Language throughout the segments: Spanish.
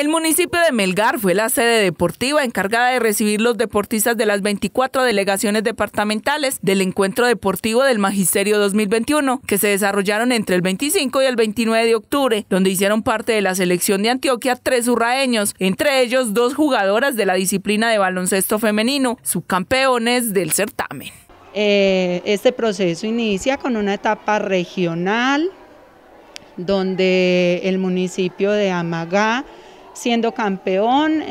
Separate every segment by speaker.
Speaker 1: El municipio de Melgar fue la sede deportiva encargada de recibir los deportistas de las 24 delegaciones departamentales del encuentro deportivo del Magisterio 2021, que se desarrollaron entre el 25 y el 29 de octubre, donde hicieron parte de la selección de Antioquia tres urraeños, entre ellos dos jugadoras de la disciplina de baloncesto femenino, subcampeones del certamen.
Speaker 2: Eh, este proceso inicia con una etapa regional, donde el municipio de Amagá siendo campeón,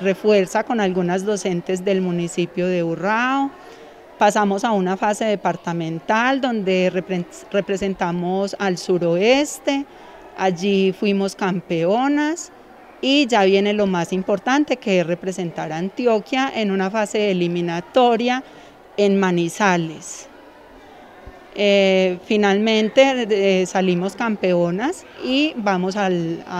Speaker 2: refuerza con algunas docentes del municipio de Urrao. Pasamos a una fase departamental donde representamos al suroeste, allí fuimos campeonas y ya viene lo más importante que es representar a Antioquia en una fase eliminatoria en Manizales. Eh, finalmente eh, salimos campeonas y vamos a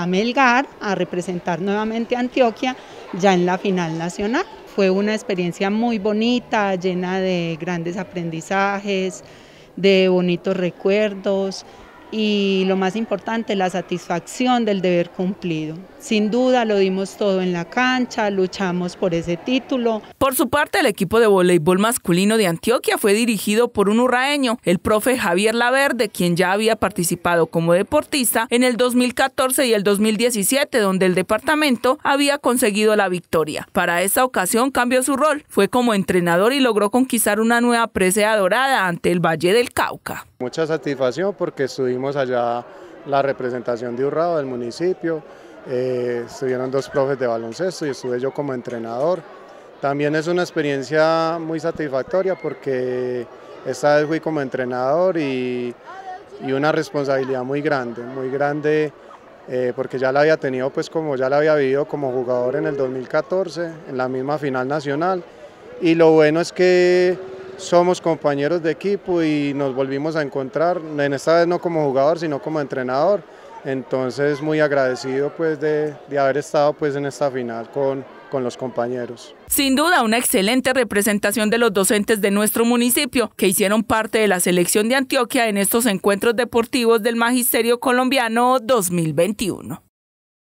Speaker 2: Melgar a representar nuevamente a Antioquia ya en la final nacional. Fue una experiencia muy bonita, llena de grandes aprendizajes, de bonitos recuerdos, y lo más importante, la satisfacción del deber cumplido. Sin duda lo dimos todo en la cancha, luchamos por ese título.
Speaker 1: Por su parte, el equipo de voleibol masculino de Antioquia fue dirigido por un urraeño, el profe Javier Laverde, quien ya había participado como deportista en el 2014 y el 2017, donde el departamento había conseguido la victoria. Para esta ocasión cambió su rol, fue como entrenador y logró conquistar una nueva presea dorada ante el Valle del Cauca.
Speaker 3: Mucha satisfacción porque estuvimos allá la representación de Urrao del municipio, eh, estuvieron dos profes de baloncesto y estuve yo como entrenador. También es una experiencia muy satisfactoria porque esta vez fui como entrenador y, una responsabilidad muy grande, muy grande eh, porque ya la había tenido pues como ya la había vivido como jugador en el 2014 en la misma final nacional y lo bueno es que somos compañeros de equipo y nos volvimos a encontrar, en esta vez no como jugador, sino como entrenador. Entonces muy agradecido pues de, de haber estado pues en esta final con, con los compañeros.
Speaker 1: Sin duda, una excelente representación de los docentes de nuestro municipio que hicieron parte de la selección de Antioquia en estos encuentros deportivos del Magisterio Colombiano 2021.